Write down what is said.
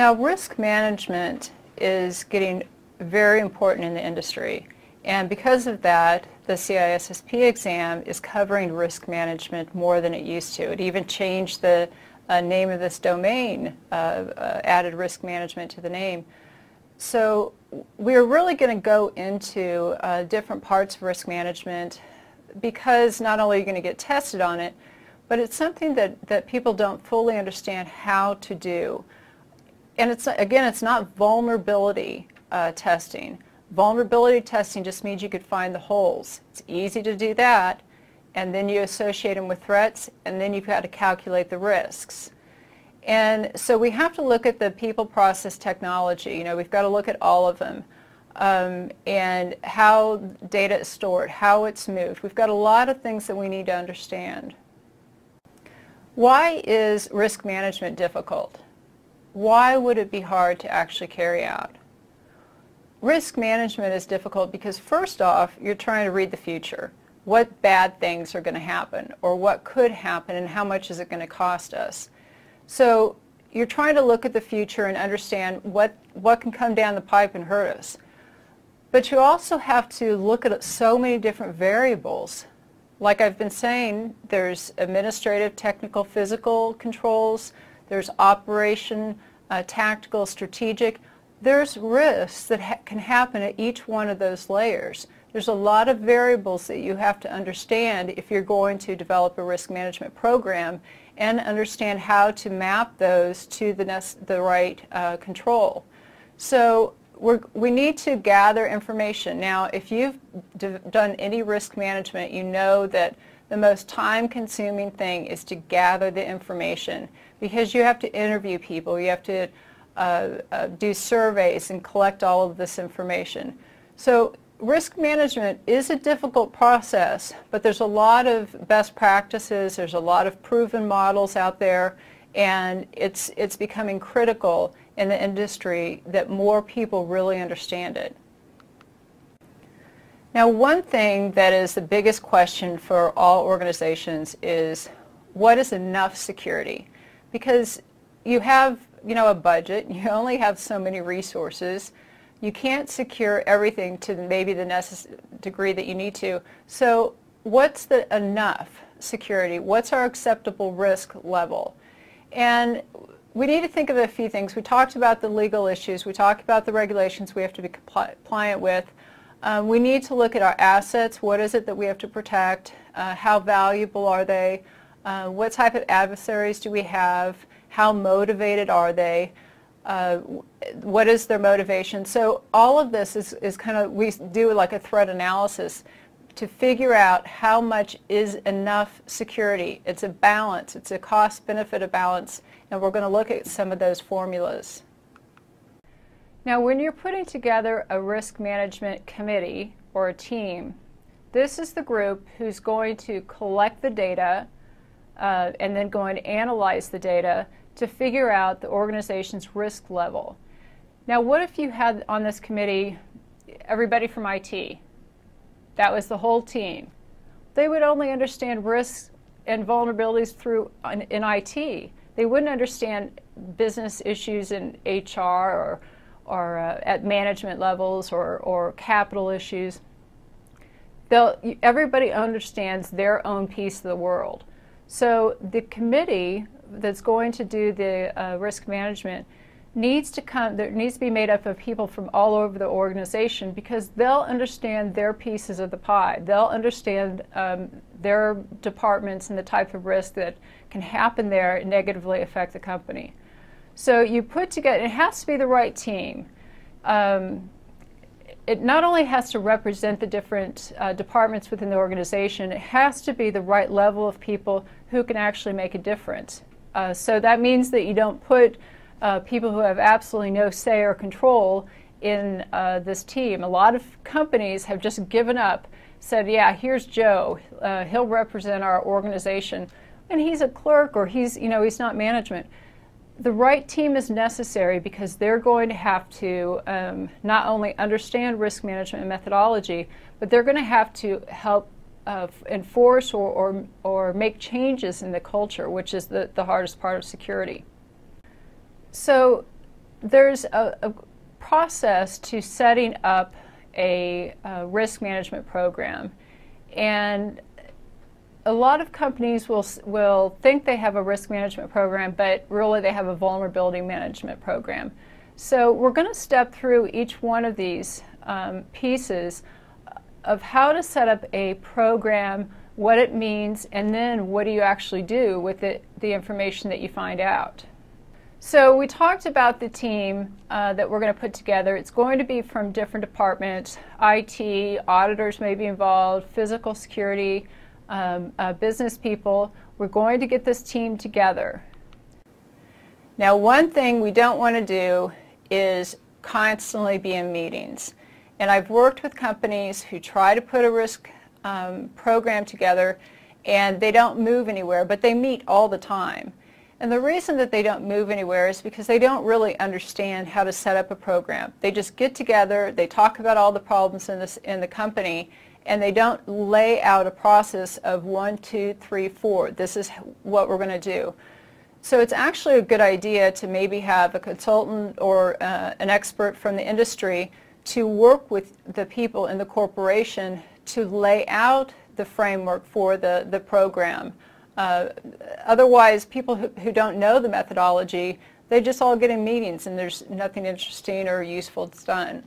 Now, risk management is getting very important in the industry. And because of that, the CISSP exam is covering risk management more than it used to. It even changed the uh, name of this domain, uh, uh, added risk management to the name. So we're really going to go into uh, different parts of risk management because not only are you going to get tested on it, but it's something that, that people don't fully understand how to do. And it's again, it's not vulnerability uh, testing. Vulnerability testing just means you could find the holes. It's easy to do that, and then you associate them with threats, and then you've got to calculate the risks. And so we have to look at the people process technology. You know, we've got to look at all of them. Um, and how data is stored, how it's moved. We've got a lot of things that we need to understand. Why is risk management difficult? Why would it be hard to actually carry out? Risk management is difficult because first off, you're trying to read the future. What bad things are going to happen or what could happen and how much is it going to cost us? So you're trying to look at the future and understand what, what can come down the pipe and hurt us. But you also have to look at so many different variables. Like I've been saying, there's administrative, technical, physical controls, there's operation, uh, tactical, strategic there's risks that ha can happen at each one of those layers. There's a lot of variables that you have to understand if you're going to develop a risk management program and understand how to map those to the, the right uh, control. So we we need to gather information. Now, if you've done any risk management, you know that the most time-consuming thing is to gather the information because you have to interview people. You have to uh, uh, do surveys and collect all of this information. So risk management is a difficult process, but there's a lot of best practices, there's a lot of proven models out there, and it's, it's becoming critical in the industry that more people really understand it. Now one thing that is the biggest question for all organizations is what is enough security? Because you have you know, a budget. You only have so many resources. You can't secure everything to maybe the necessary degree that you need to. So what's the enough security? What's our acceptable risk level? And we need to think of a few things. We talked about the legal issues. We talked about the regulations we have to be compliant with. Um, we need to look at our assets. What is it that we have to protect? Uh, how valuable are they? Uh, what type of adversaries do we have? How motivated are they? Uh, what is their motivation? So all of this is, is kind of, we do like a threat analysis to figure out how much is enough security. It's a balance. It's a cost-benefit of balance, and we're going to look at some of those formulas. Now, when you're putting together a risk management committee or a team, this is the group who's going to collect the data uh, and then going to analyze the data to figure out the organization's risk level. Now, what if you had on this committee everybody from IT? That was the whole team. They would only understand risks and vulnerabilities through in, in IT. They wouldn't understand business issues in HR or, or uh, at management levels or, or capital issues. They'll, everybody understands their own piece of the world. So the committee that's going to do the uh, risk management needs to come there needs to be made up of people from all over the organization because they'll understand their pieces of the pie they'll understand um, their departments and the type of risk that can happen there and negatively affect the company so you put together it has to be the right team um, it not only has to represent the different uh, departments within the organization, it has to be the right level of people who can actually make a difference. Uh, so that means that you don't put uh, people who have absolutely no say or control in uh, this team. A lot of companies have just given up, said, yeah, here's Joe. Uh, he'll represent our organization. And he's a clerk or he's, you know, he's not management. The right team is necessary because they're going to have to um, not only understand risk management methodology, but they're going to have to help uh, enforce or, or, or make changes in the culture, which is the, the hardest part of security. So there's a, a process to setting up a, a risk management program. And a lot of companies will, will think they have a risk management program, but really they have a vulnerability management program. So we're going to step through each one of these um, pieces of how to set up a program, what it means, and then what do you actually do with it, the information that you find out. So we talked about the team uh, that we're going to put together. It's going to be from different departments. IT, auditors may be involved, physical security, um, uh, business people. We're going to get this team together. Now one thing we don't want to do is constantly be in meetings. And I've worked with companies who try to put a risk um, program together and they don't move anywhere, but they meet all the time. And the reason that they don't move anywhere is because they don't really understand how to set up a program. They just get together, they talk about all the problems in, this, in the company, and they don't lay out a process of one, two, three, four. This is what we're going to do. So it's actually a good idea to maybe have a consultant or uh, an expert from the industry to work with the people in the corporation to lay out the framework for the, the program. Uh, otherwise, people who, who don't know the methodology, they just all get in meetings and there's nothing interesting or useful that's done.